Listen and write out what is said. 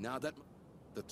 Now that... The